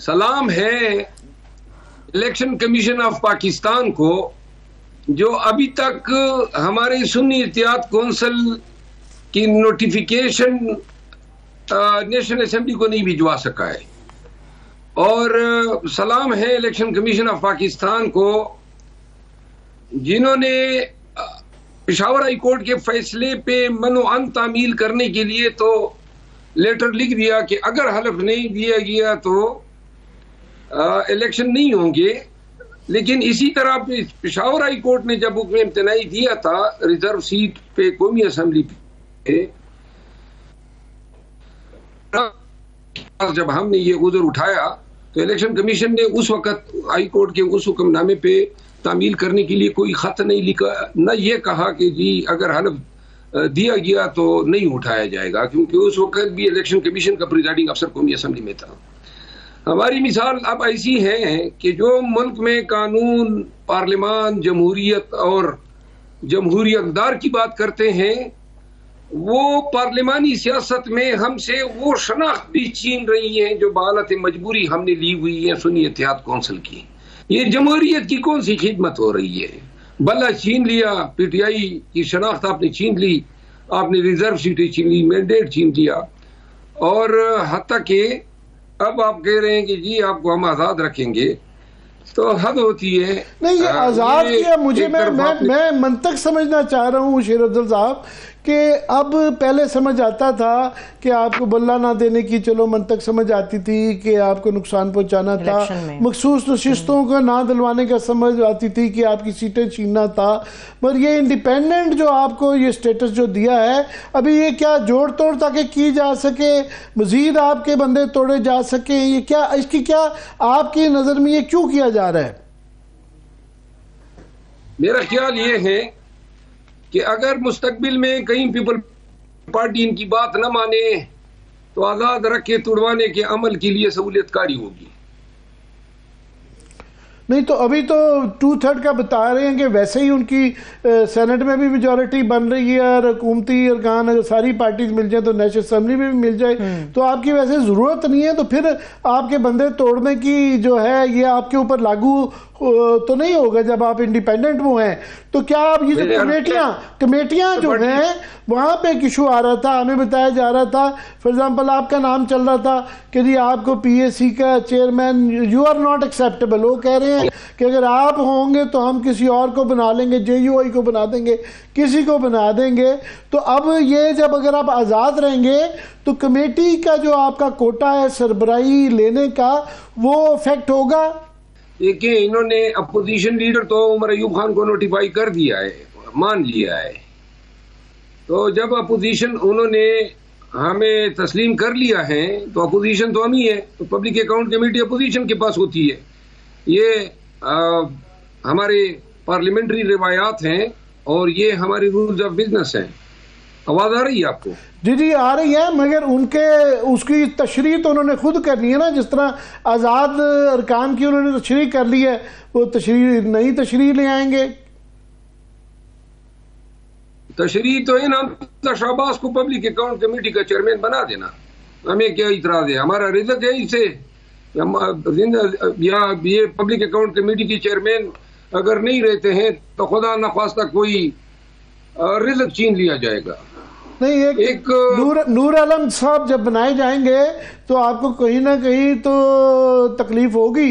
सलाम है election commission of Pakistan को, जो अभी तक हमारे सुन्नी एहतियात कौंसिल की नोटिफिकेशन नेशनल असम्बली को नहीं भिजवा सका है। और सलाम है इलेक्शन कमीशन ऑफ़ पाकिस्तान को, जिन्होंने पिशावर हाई कोर्ट के फैसले पे मनो अन तामील करने के लिए तो लेटर लिख दिया कि अगर हलफ नहीं दिया गया तो इलेक्शन नहीं होंगे। लेकिन इसी तरह पिशावर हाई कोर्ट ने जब हुक्म इम्तनाई दिया था रिज़र्व सीट पे कौमी असम्बली पे, जब हमने ये गुजर उठाया तो इलेक्शन कमीशन ने उस वक्त हाई कोर्ट के उस हुक्मनामे पे तामील करने के लिए कोई खत नहीं लिखा, न ये कहा कि जी अगर हलफ दिया गया तो नहीं उठाया जाएगा, क्योंकि उस वक्त भी इलेक्शन कमीशन का प्रिजाइडिंग अफसर कौमी असम्बली में था। हमारी मिसाल अब ऐसी है कि जो मुल्क में कानून पार्लियामान जमहूरियत और जमहूरी अकदार की बात करते हैं, वो पार्लिमानी सियासत में हमसे वो शनाख्त भी छीन रही है जो बालत मजबूरी हमने ली हुई है, सुनी एहतियात कौंसिल की। ये जमहूरियत की कौन सी खिदमत हो रही है? बल्ला छीन लिया, पीटीआई की शनाख्त आपने छीन ली, आपने रिज़र्व सीटें छीन ली, मैंडेट छीन लिया, और हती अब आप कह रहे हैं कि जी आपको हम आज़ाद रखेंगे तो हद होती है। नहीं ये आज़ाद किया मुझे मैं मैं मैं मंतक समझना चाह रहा हूँ शेर अफजल साहब कि अब पहले समझ आता था कि आपको बल्ला ना देने की चलो मन तक समझ आती थी कि आपको नुकसान पहुंचाना था। मखसूस नशिस्तों का ना दिलवाने का समझ आती थी कि आपकी सीटें छीनना था। पर ये इंडिपेंडेंट जो आपको ये स्टेटस जो दिया है अभी ये क्या जोड़ तोड़ ताकि की जा सके? मजीद आपके बंदे तोड़े जा सके? ये क्या इसकी क्या आपकी नज़र में ये क्यों किया जा रहा है? मेरा ख्याल ये है कि अगर मुस्तबिल में कहीं पीपल पार्टी इनकी बात न माने तो आज़ाद रखे तुड़वाने के अमल के लिए सहूलियत कारी होगी। नहीं तो अभी तो टू थर्ड का बता रहे हैं कि वैसे ही उनकी सेनेट में भी मेजोरिटी बन रही है और हुकूमती अरकान अगर सारी पार्टीज़ मिल जाए तो नेशनल असम्बली में भी मिल जाए। हम्म। तो आपकी वैसे ज़रूरत नहीं है तो फिर आपके बंदे तोड़ने की जो है ये आपके ऊपर लागू तो नहीं होगा जब आप इंडिपेंडेंट वो हैं। तो क्या आप ये जो कमेटियाँ कमेटियाँ जो हैं वहाँ पे एक इशू आ रहा था हमें बताया जा रहा था। फॉर एग्जांपल आपका नाम चल रहा था कि जी आपको पीएससी का chairman you are not acceptable वो कह रहे हैं कि अगर आप होंगे तो हम किसी और को बना लेंगे जे को बना देंगे, किसी को बना देंगे। तो अब ये जब अगर आप आज़ाद रहेंगे तो कमेटी का जो आपका कोटा है सरबराही लेने का, वो इफ़ेक्ट होगा? देखिए, इन्होंने अपोजिशन लीडर तो उमर अयूब खान को नोटिफाई कर दिया है, मान लिया है। तो जब अपोजिशन उन्होंने हमें तस्लीम कर लिया है तो अपोजिशन तो हम ही है तो पब्लिक अकाउंट कमेटी अपोजिशन के पास होती है। ये आ, हमारे पार्लियामेंट्री रिवायात हैं और ये हमारे रूल्स ऑफ़ बिज़नेस हैं। आवाज़ आ रही है आपको? जी जी आ रही है मगर उनके उसकी तशरी तो उन्होंने खुद करनी है ना जिस तरह आज़ाद अरकान की उन्होंने तशरी कर ली है वो तशरी नई तशरी ले आएँगे। तशरी तो है ना शहबाज को पब्लिक अकाउंट कमेटी का चेयरमैन बना देना। हमें क्या इतराज है? हमारा रिज़ल्ट है इसे। या ये पब्लिक अकाउंट कमेटी के चेयरमैन अगर नहीं रहते हैं तो खुदा न खास्ता कोई रिज़ल्ट छीन लिया जाएगा। नहीं एक, एक नूर नूर आलम साहब जब बनाए जाएँगे तो आपको कहीं ना कहीं तो तकलीफ़ होगी।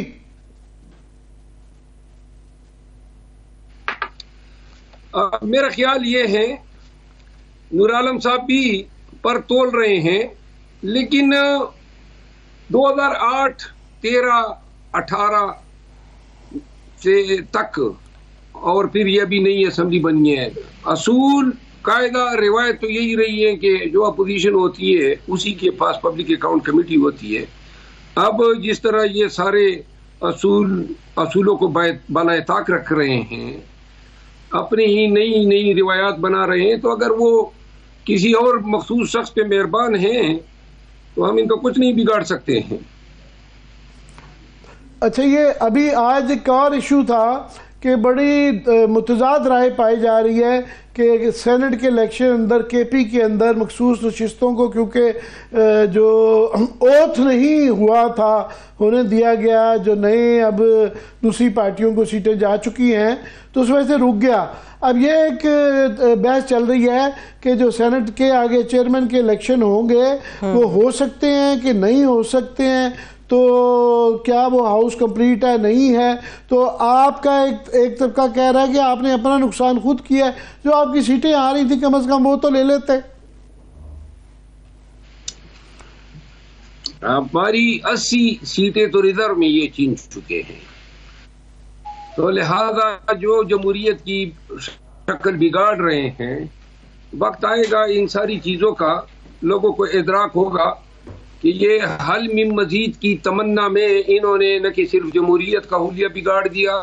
मेरा ख्याल ये है नूर आलम साहब भी पर तोल रहे हैं लेकिन 2008, 13, 18 से तक और फिर यह भी नई असम्बली बनी है। असूल कायदा रिवायत तो यही रही है कि जो अपोजिशन होती है उसी के पास पब्लिक अकाउंट कमेटी होती है। अब जिस तरह ये सारे असूल असूलों को बनाए ताक रख रहे हैं अपनी ही नई नई रिवायात बना रहे हैं तो अगर वो किसी और मखसूस शख्स पे मेहरबान हैं तो हम इनका कुछ नहीं बिगाड़ सकते हैं। अच्छा ये अभी आज एक और इशू था? कि बड़ी मुतजाद राय पाई जा रही है कि सेनेट के इलेक्शन अंदर के पी के अंदर मखसूस नशस्तों को क्योंकि जो ओथ नहीं हुआ था उन्हें दिया गया जो नए अब दूसरी पार्टियों को सीटें जा चुकी हैं तो उस वजह से रुक गया अब ये एक बहस चल रही है कि जो सेनेट के आगे चेयरमैन के इलेक्शन होंगे हाँ। वो हो सकते हैं कि नहीं हो सकते हैं तो क्या वो हाउस कंप्लीट है? नहीं है। तो आपका एक एक तबका कह रहा है कि आपने अपना नुकसान खुद किया है। जो आपकी सीटें आ रही थी, कम अज कम वो तो ले लेते। हमारी अस्सी सीटें तो रिज़र्व में ये छीन चुके हैं। तो लिहाजा जो जमहूरियत की शक्ल बिगाड़ रहे हैं, वक्त आएगा इन सारी चीज़ों का, लोगों को इदराक होगा। कि ये हल मिम मजीद की तमन्ना में इन्होंने न कि सिर्फ़ जमहूरियत का हुलिया बिगाड़ दिया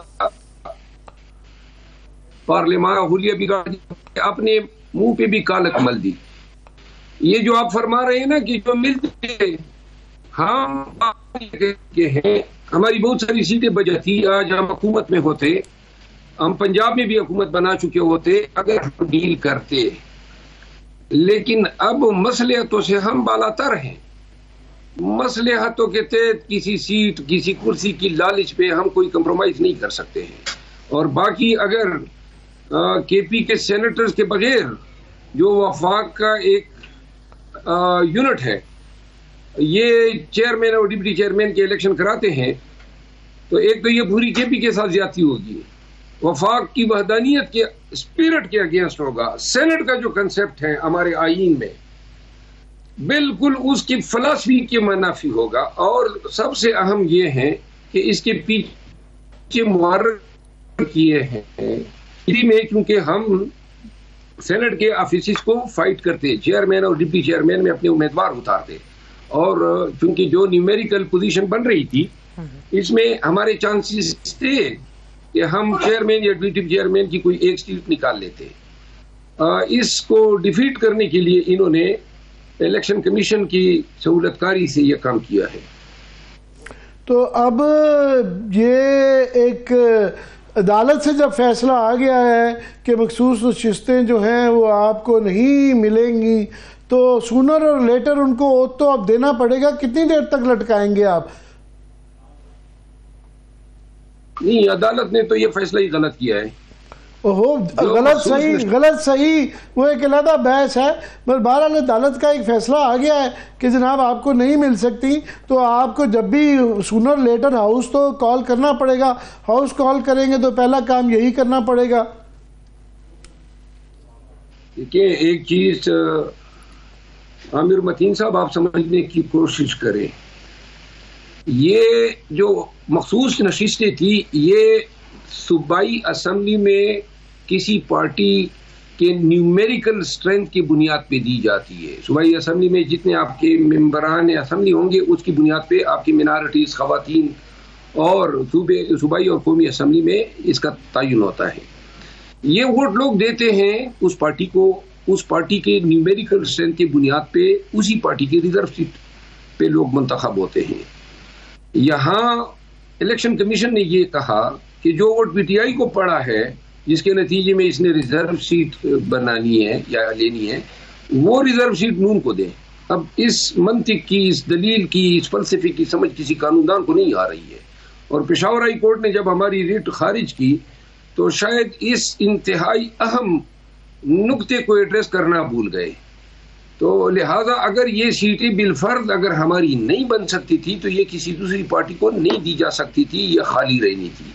पार्लियामान हुलिया बिगाड़ दिया, अपने मुँह पे भी कालक मल दी। ये जो आप फरमा रहे हैं ना कि जो मिलते हम के हैं, हमारी बहुत सारी सीटें बजा थी, आज हम हुकूमत में होते, हम पंजाब में भी हुकूमत बना चुके होते, अगर हम डील करते। लेकिन अब मसलियतों से हम बालातर हैं। मसलहतों के तहत किसी सीट किसी कुर्सी की लालच पे हम कोई कंप्रोमाइज नहीं कर सकते हैं। और बाकी अगर के पी के सेनेटर्स के बगैर जो वफाक का एक आ, यूनिट है ये चेयरमैन और डिप्टी चेयरमैन के इलेक्शन कराते हैं तो एक तो ये पूरी के पी के साथ ज़्यादा होगी। वफाक की वहदानियत के स्पिरिट के अगेंस्ट होगा। सेनेट का जो कंसेप्ट है हमारे आइन में बिल्कुल उसकी फलसफी के मनाफी होगा। और सबसे अहम ये है कि इसके पीछे किए हैं। क्योंकि हम सेनेट के ऑफ़िस को फाइट करते चेयरमैन और डिप्टी चेयरमैन में अपने उम्मीदवार उतारते। और चूँकि जो न्यूमेरिकल पोजीशन बन रही थी, इसमें हमारे चांसेस थे कि हम चेयरमैन या डिप्टी चेयरमैन की कोई एक सीट निकाल लेते। इसको डिफीट करने के लिए इन्होंने इलेक्शन कमीशन की सहूलतकारी से यह काम किया है। तो अब ये एक अदालत से जब फैसला आ गया है कि मखसूस नशस्तें जो हैं वो आपको नहीं मिलेंगी तो सूनर और लेटर उनको तो अब देना पड़ेगा। कितनी देर तक लटकाएँगे आप? नहीं अदालत ने तो ये फैसला ही गलत किया है। ओहो गलत सही गलत सही वो एक अलहदा बहस है पर बहरहाल अदालत का एक फैसला आ गया है कि जनाब आपको नहीं मिल सकती तो आपको जब भी सुनर लेटर हाउस तो कॉल करना पड़ेगा। हाउस कॉल करेंगे तो पहला काम यही करना पड़ेगा। देखिए एक चीज़ आमिर मतीन साहब आप समझने की कोशिश करें। ये जो मखसूस नशिस्तें थी ये सूबाई असम्बली में किसी पार्टी के न्यूमेरिकल स्ट्रेंथ की बुनियाद पे दी जाती है। सूबाई असम्बली में जितने आपके मेम्बरान असम्बली होंगे, उसकी बुनियाद पे आपकी मिनारिटीज़ खातन और सूबे, सूबाई और कौमी असम्बली में इसका तयन होता है। ये वोट लोग देते हैं उस पार्टी को, उस पार्टी के न्यूमेरिकल स्ट्रेंथ की बुनियाद पे, उसी पार्टी की रिज़र्व सीट पे लोग मंतखब होते हैं। यहाँ इलेक्शन कमीशन ने ये कहा कि जो वोट पीटीआई को पड़ा है, जिसके नतीजे में इसने रिज़र्व सीट बनानी है या लेनी है, वो रिज़र्व सीट नून को दे। अब इस मंतिक की, इस दलील की, इस फलसफे की समझ किसी कानूनदान को नहीं आ रही है। और पेशावर हाई कोर्ट ने जब हमारी रिट खारिज की तो शायद इस इंतहाई अहम नुक्ते को एड्रेस करना भूल गए। तो लिहाजा अगर ये सीटें बिलफर्द अगर हमारी नहीं बन सकती थी तो ये किसी दूसरी पार्टी को नहीं दी जा सकती थी, या खाली रहनी थी।